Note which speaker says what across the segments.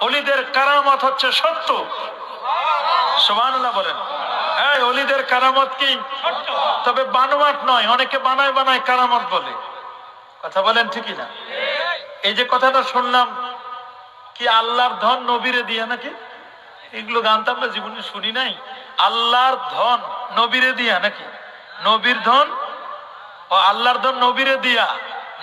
Speaker 1: অলিদের কারামত হচ্ছে সত্য। সুবহানাল্লাহ বলেন। হ্যাঁ অলিদের কারামত কি? তবে বানোয়াট নয়, অনেকে বানায় বানায় কারামত বলে। কথা বলেন ঠিকই না? এই যে কথাটা শুনলাম, কি আল্লাহর ধন নবীরে দিয়া নাকি? এগুলো গান তো আমরা জীবনে শুনি নাই। আল্লাহর ধন নবীরে দিয়া নাকি? নবীর ধন? ও আল্লাহর ধন নবীরে দিয়া।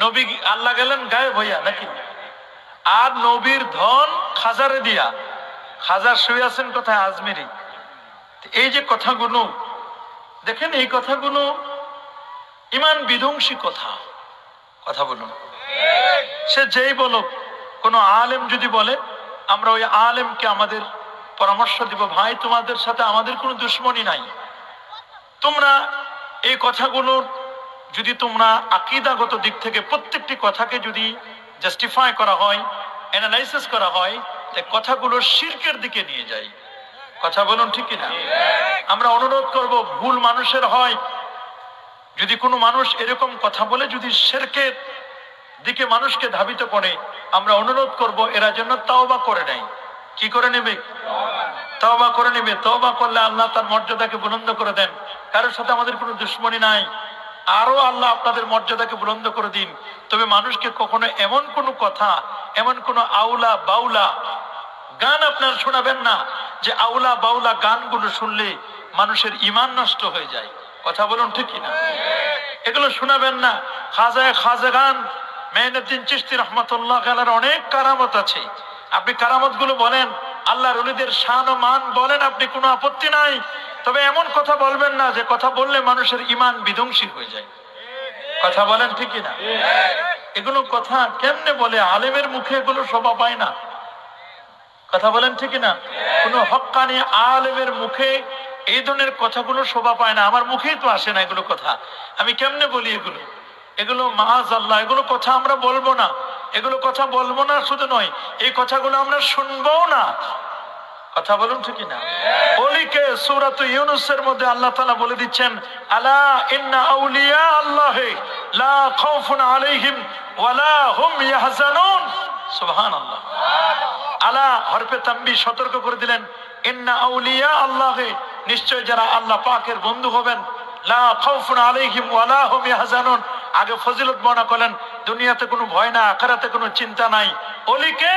Speaker 1: নবী আল্লাহ গেলেন গায়ে ভইয়া নাকি? আর নবীর ধন খাজারে দিয়া, খাজার শুয়ে আছেন কোথায় আজমিরি? এই যে কথাগুলো, দেখেন এই কথাগুলো ইমান বিধ্বংসী কথা। কথা বলুন। সে যেই বলুক, কোনো আলেম যদি বলে, আমরা ওই আলেমকে আমাদের পরামর্শ দিব, ভাই, তোমাদের সাথে আমাদের কোনো দুশ্মনী নাই। তোমরা এই কথাগুলোর যদি তোমরা আকিদাগত দিক থেকে প্রত্যেকটি কথাকে যদি জাস্টিফাই করা হয় অ্যানালাইসিস করা হয় তা কথাগুলো শির্কের দিকে নিয়ে যায় কথা বলুন ঠিক কিনা? আমরা অনুরোধ করব, ভুল মানুষের হয়। যদি কোনো মানুষ এরকম কথা বলে, যদি শেরকের দিকে মানুষকে ধাবিত করে, আমরা অনুরোধ করব, এরা যেন তাওবা করে নেয়। কি করে নেবে? তওবা করে নেবে। তওবা করলে আল্লাহ তার মর্যাদাকে বুলন্দ করে দেন। কারোর সাথে আমাদের কোনো দুশ্মনী নাই। আরও আল্লাহ আপনাদের মর্যাদাকে বুলন্দ করে দিন। তবে মানুষকে কখনো এমন কোনো কথা, এমন কোনো আউলা বাউলা গান আপনার শোনাবেন না, যে আউলা বাউলা গানগুলো শুনলে মানুষের ইমান নষ্ট হয়ে যায়। কথা বলুন ঠিক না এগুলো শোনাবেন না। খাজায় খাজা গান, মেহনুদ্দিন চিস্তি রহমতুল্লাহ গালার অনেক কারামত আছে। আপনি কারামতগুলো বলেন আল্লাহ রলিদের শান ও মান বলেন আপনি, কোনো আপত্তি নাই। তবে এমন কথা বলবেন না যে কথা বললে মানুষের ইমান বিধ্বংসী হয়ে যায়। কথা বলেন ঠিকই না এগুলো কথা কেমনে বলে? আলেমের মুখে এগুলো শোভা পায় না। কথা বলেন ঠিকই না কোন হক্কানি আলেমের মুখে এই ধরনের কথাগুলো শোভা পায় না। আমার মুখেই তো আসে না এগুলো কথা। আমি কেমনে বলি এগুলো? এগুলো মাহাজ আল্লাহ, এগুলো কথা আমরা বলব না। এগুলো কথা বলব না, শুধু নয়, এই কথাগুলো আমরা শুনব না। কথা বলুন ঠিকই না অলিকে সূরাত ইউনুসের মধ্যে আল্লাহ তাআলা বলে দিচ্ছেন, আলা ইন্না আউলিয়া আল্লাহে লা খাউফুন আলাইহিম ওয়ালা হুম ইয়াহজানুন। সুবহানাল্লাহ। আলা হরফে তাম্বি সতর্ক করে দিলেন, ইন্না আউলিয়া আল্লাহে। নিশ্চয় যারা আল্লাহ পাকের বন্ধু হবেন, লা খাউফুন আলাইহিম ওয়ালা হুম ইয়াহজানুন। আগে ফজিলত বর্ণনা করলেন দুনিয়াতে কোনো ভয় না আখারাতে কোনো চিন্তা নাই। অলিকে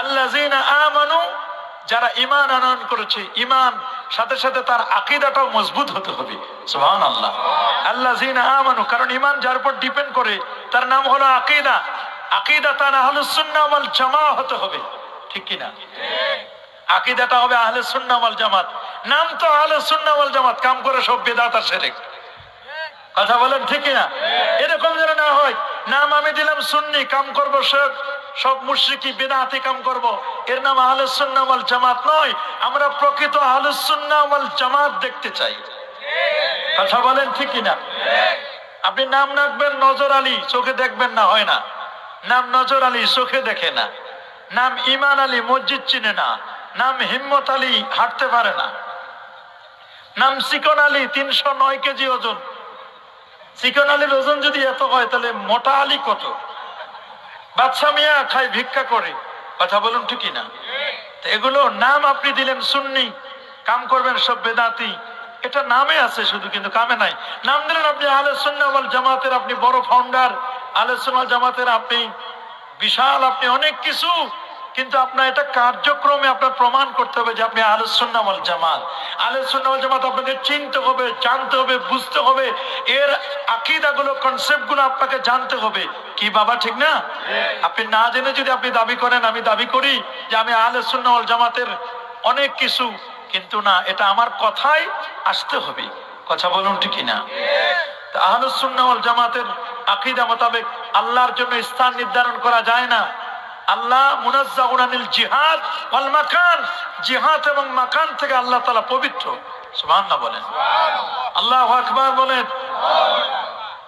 Speaker 1: আল্লাযিনা আমানু, যারা ইমান আনয়ন করেছে ইমান সাথে সাথে তার আকিদাটাও মজবুত হতে হবে। আল্লাহ আল্লাহ আমানু, কারণ ইমান যার উপর ডিপেন্ড করে, তার নাম হলো আকিদা। আকিদা তার আহলুস সুন্নাহ ওয়াল জামা হতে হবে। ঠিক কি না আকিদাটা হবে আহলে সুন্নাহ ওয়াল জামাত। নাম তো আহলে সুন্নাহ ওয়াল জামাত, কাম করে সব বেদাত শিরক কথা বলেন ঠিক না এরকম যেন না হয় নাম আমি দিলাম সুন্নি, কাম করব সব সব মুশ্রিকি বিদাতি কাম করব। এর নাম আহলুসুন্নাহ ওয়াল জামাত নয়। আমরা প্রকৃত আহলুসুন্নাহ ওয়াল জামাত দেখতে চাই। কথা বলেন ঠিক না? আপনি নাম রাখবেন নজর আলী, চোখে দেখবেন না, হয় না। নাম নজর আলী, চোখে দেখে না। নাম ইমান আলী, মসজিদ চিনে না। নাম হিম্মত আলী, হাঁটতে পারে না। নাম সিকন আলী, তিনশো নয় কেজি ওজন। চিকন আলীর ওজন যদি এত হয়, তাহলে মোটা আলী কত? বাচ্চা মিয়া খায় ভিক্ষা করে। কথা বলুন ঠিকই না? এগুলো নাম আপনি দিলেন সুন্নি, কাম করবেন সব বেদাতি। এটা নামে আছে শুধু, কিন্তু কামে নাই। নাম দিলেন আপনি আলে জামাতের, আপনি বড় ফাউন্ডার আলে জামাতের আপনি বিশাল, আপনি অনেক কিছু কিন্তু আপনার এটা কার্যক্রমে আপনার প্রমাণ করতে হবে যে আপনি আলোচনাওয়াল জামাত। আলোচনাওয়াল জামাত আপনাকে চিনতে হবে জানতে হবে বুঝতে হবে। এর আকিদাগুলো কনসেপ্টগুলো আপনাকে জানতে হবে। কি বাবা ঠিক না? আপনি না জেনে যদি আপনি দাবি করেন আমি দাবি করি যে আমি আলোচনাওয়াল জামাতের অনেক কিছু। কিন্তু না এটা আমার কথাই আসতে হবে। কথা বলুন ঠিকই না আহলুসুন্নাওয়াল জামাতের আকিদা মোতাবেক আল্লাহর জন্য স্থান নির্ধারণ করা যায় না। আল্লাহ মুনাজ্জাউনানিল জিহাদ ওয়াল মাকান। জিহাদ এবং মাকান থেকে আল্লাহ তাআলা পবিত্র। সুবহানাল্লাহ বলেন। আল্লাহু আকবার বলেন।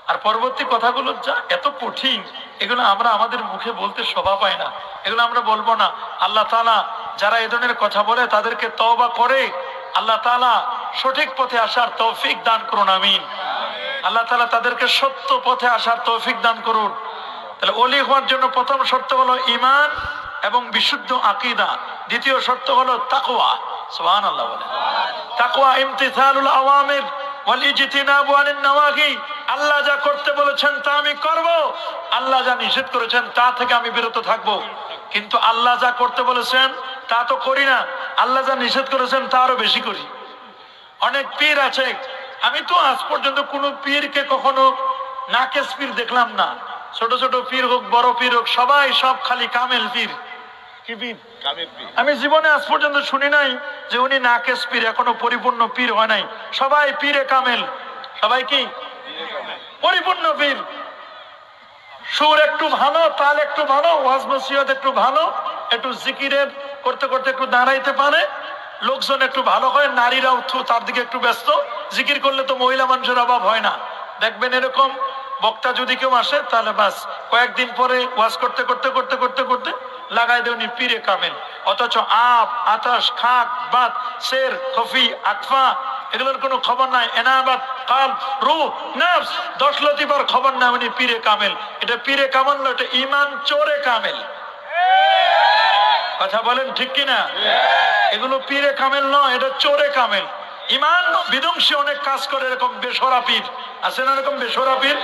Speaker 1: আর পরবর্তী কথাগুলো যা এত কঠিন এগুলো আমরা আমাদের মুখে বলতে শোভা পাই না। এগুলো আমরা বলব না। আল্লাহ তাআলা যারা এ ধরনের কথা বলে তাদেরকে তওবা করে আল্লাহ তাআলা সঠিক পথে আসার তৌফিক দান করুন আমিন। আল্লাহ তাআলা তাদেরকে সত্য পথে আসার তৌফিক দান করুন। তাহলে অলি হওয়ার জন্য প্রথম শর্ত হলো ইমান এবং বিশুদ্ধ আকিদা। দ্বিতীয় শর্ত হলো তাকওয়া। সুবহান আল্লাহ বলে তাকওয়া ইমতিসালুল আওয়ামির আল্লাহ যা করতে বলেছেন তা আমি করব। আল্লাহ যা নিষেধ করেছেন তা থেকে আমি বিরত থাকব। কিন্তু আল্লাহ যা করতে বলেছেন তা তো করি না। আল্লাহ যা নিষেধ করেছেন তা আরও বেশি করি। অনেক পীর আছে। আমি তো আজ পর্যন্ত কোনো পীরকে কখনো নাকেশ পীর দেখলাম না। ছোট ছোট পীর হোক বড় পীর হোক সবাই সব খালি কামেল পীর। আমি জীবনে আজ পর্যন্ত শুনি নাই যে উনি নাকেশ পীর এখনও পরিপূর্ণ পীর হয় নাই। সবাই পীরে কামেল। সবাই কি? পরিপূর্ণ পীর। সুর একটু ভালো তাল একটু ভালো ওয়াজ নসিহত একটু ভালো একটু জিকিরের করতে করতে একটু দাঁড়াইতে পারে। লোকজন একটু ভালো হয় নারীরাও থু- তার দিকে একটু ব্যস্ত। জিকির করলে তো মহিলা মানুষের অভাব হয় না। দেখবেন এরকম বক্তা যদি কেউ আসে তাহলে বাস কয়েকদিন পরে ওয়াজ করতে করতে করতে করতে করতে লাগাই দেয় উনি পীরে কামেল। অথচ আপ আতাস খাক বাত শের খফি আকফা এগুলোর কোনো খবর নাই। এনাবাদ কাল রু নাফস দশ লতিবার খবর নাই উনি পীরে কামেল। এটা পীরে কামাল না এটা ইমান চোরে কামেল। কথা বলেন ঠিক কিনা? এগুলো পীরে কামেল নয় এটা চোরে কামেল। ইমান বিধ্বংসী, অনেক কাজ করে, এরকম বেসরা পীর। আছে না এরকম বেসরা পীর?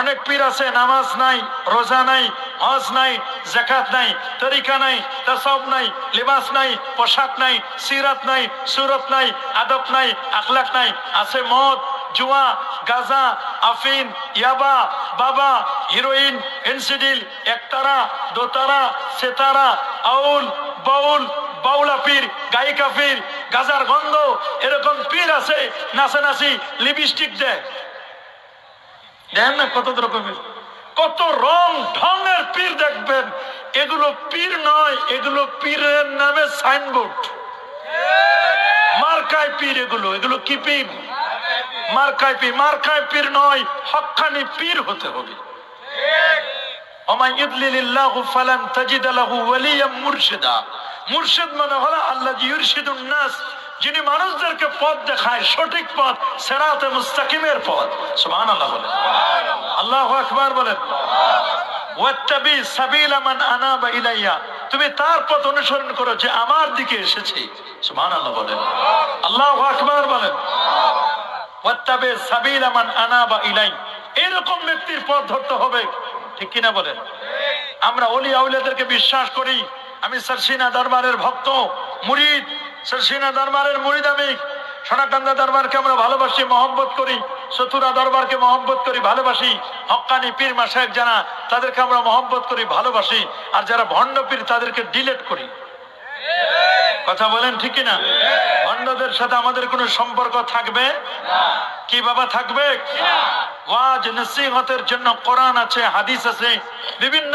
Speaker 1: অনেক পীর আছে, নামাজ নাই, রোজা নাই, হজ নাই জাকাত নাই, তরিকা নাই তসব নাই, লিবাস নাই, পোশাক নাই, সিরাত নাই, সুরত নাই, আদব নাই আখলাক নাই। আছে মদ, জুয়া, গাজা, আফিন, ইয়াবা, বাবা, হিরোইন, এনসিডিল, একতারা, দোতারা, সেতারা আউল বাউল বাউলা পীর, গায়িকা পীর গাজার গন্ধ, এরকম পীর আছে নাচানাচি লিপস্টিক দেয়। না কত রকমের। কত রং ঢঙের পীর দেখবেন। এগুলো পীর নয়, এগুলো পীরের নামে সাইনবোর্ড। মার্কায় পীর এগুলো এগুলো কি পীর? মার্কায় পীর মার্কায় পীর নয় হক্কানি পীর হতে হবে। তাজিদ লাহু ওয়ালিয়াম মুরশিদা। মুরশিদ মানে হলো আল্লাহ নাস যিনি মানুষদেরকে পথ দেখায় সঠিক পথ সেরাতে মুস্তাকিমের পথ। সুবহানাল্লাহ বলেন। আল্লাহু আকবার বলেন। ওয়াত্তাবি সাবিলা মান আনাবা ইলাইয়া। তুমি তার পথ অনুসরণ করো যে আমার দিকে এসেছে। সুবহানাল্লাহ বলেন। আল্লাহু আকবার বলেন। ওয়াত্তাবে সাবিলা মান আনাবা ইলাই। এরকম ব্যক্তির পথ ধরতে হবে। ঠিক কিনা বলেন? আমরা অলি আউলিয়াদেরকে বিশ্বাস করি। আমি সরসিনা দরবারের ভক্ত, মুরিদ। সরসিনা দরবারের মুরিদ আমি। সোনাকান্দা দরবারকে আমরা ভালোবাসি, মহব্বত করি। চতুরা দরবারকে মহব্বত করি, ভালোবাসি। হক্কানি পীর মাসায়েক যারা তাদেরকে আমরা মহব্বত করি, ভালোবাসি। আর যারা ভণ্ড পীর, তাদেরকে ডিলেট করি। কথা বলেন ঠিক না ভণ্ডদের সাথে আমাদের কোনো সম্পর্ক থাকবে? কি বাবা থাকবে? ওয়াজ, নসিহতের জন্য কোরআন আছে, হাদিস আছে, বিভিন্ন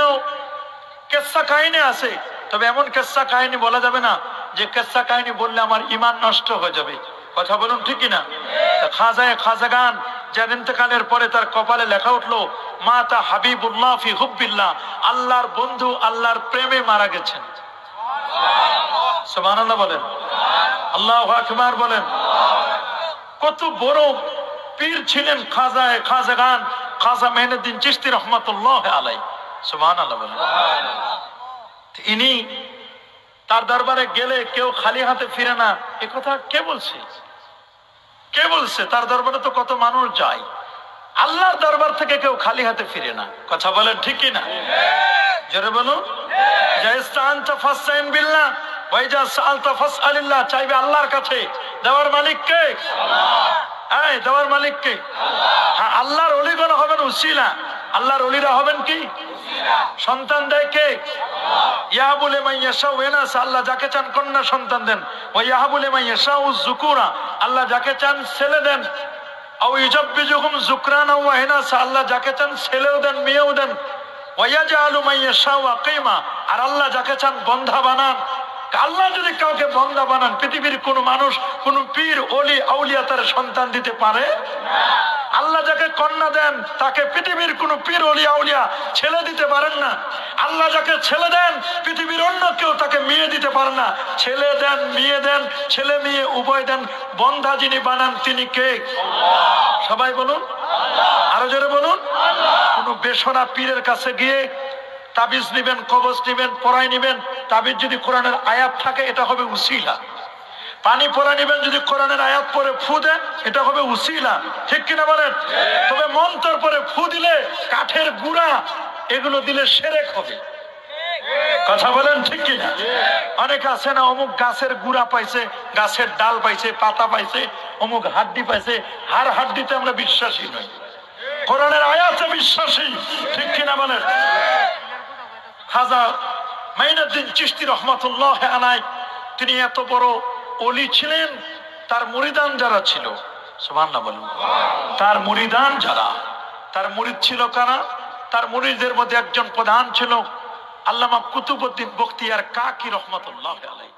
Speaker 1: কেসা কাহিনী আছে। তবে এমন কেসা কাহিনী বলা যাবে না যে কেসা কাহিনী বললে আমার ইমান নষ্ট হয়ে যাবে। কথা বলুন ঠিকই না খাজায় খাজাগান যার ইন্তেকালের পরে তার কপালে লেখা উঠল, মাতা হাবিবুল্লাহ ফি হুব্বিল্লাহ, আল্লাহর বন্ধু আল্লাহর প্রেমে মারা গেছেন। সুবহানাল্লাহ বলেন। আল্লাহ আকবার বলেন। কত বড় পীর ছিলেন খাজায় খাজাগান, খাজা মেহনুদ্দিন চিস্তি রহমতুল্লাহ আলাই সুবহানাল্লাহ বলেন। ইনি তার দরবারে গেলে কেউ খালি হাতে ফিরে না এ কথা কে বলছে? কে বলছে? তার দরবারে তো কত মানুষ যায়। আল্লাহর দরবার থেকে কেউ খালি হাতে ফিরে না। কথা বলেন ঠিকই না? জোরে বলুন। বিল্লাহ চাইবে আল্লাহর কাছে। দেওয়ার মালিক কে? এই দেওয়ার মালিক কে? হ্যাঁ আল্লাহর অলিগণ হবেন উসিলা। আল্লাহর অলিরা হবেন কি? সন্তান দেয় কে? ইয়াবুলে মাইয়াশা ওয়েনাস আল্লাহ যাকে চান কন্যা সন্তান দেন। ও জুকুরা আল্লাহ চান দেন। আল্লাহ চান দেন, মেয়েও দেন। আর আল্লাহ চান বন্ধা বানান। আল্লাহ যদি কাউকে বন্ধা বানান, পৃথিবীর কোন মানুষ, কোন পীর অলি আউলিয়া তার সন্তান দিতে পারে? আল্লাহ যাকে কন্যা দেন, তাকে পৃথিবীর কোন পীর, অলিয়া আউলিয়া ছেলে দিতে পারেন না। আল্লাহ যাকে ছেলে দেন, পৃথিবীর অন্য কেউ তাকে মেয়ে দিতে পারে না। ছেলে দেন, মেয়ে দেন, ছেলে, মেয়ে, উভয় দেন, বন্ধা যিনি বানান, তিনি কে? সবাই বলুন। আরও জোরে বলুন। কোন বেসনা পীরের কাছে গিয়ে তাবিজ নিবেন, কবজ নিবেন, পড়াই নিবেন, তাবিজ যদি কোরআনের আয়াত থাকে, এটা হবে উসিলা। পানি পরে নিবেন যদি কোরআনের আয়াত পরে ফু দেন, এটা হবে উসিলা। ঠিক কিনা বলেন? তবে মন্ত্র পরে ফু দিলে কাঠের গুড়া এগুলো দিলে সেরেক হবে। কথা বলেন ঠিক কিনা? অনেক আছে না, অমুক গাছের গুড়া পাইছে, গাছের ডাল পাইছে, পাতা পাইছে, অমুক হাড্ডি পাইছে, হার হাড্ডিতে আমরা বিশ্বাসী নই। কোরআনের আয়াতে বিশ্বাসী, ঠিক কিনা বলেন? খাজা মাইনুদ্দিন চিস্তি রহমতুল্লাহ আলাই তিনি এত বড় অলি ছিলেন, তার মুরিদান যারা ছিল সুমান না বলুন। তার মুরিদান যারা, তার মুরিদ ছিল কারা? তার মুরিদদের মধ্যে একজন প্রধান ছিল আল্লামা কুতুবুদ্দিন বখতিয়ার কাকি রহমতুল্লাহ আলাই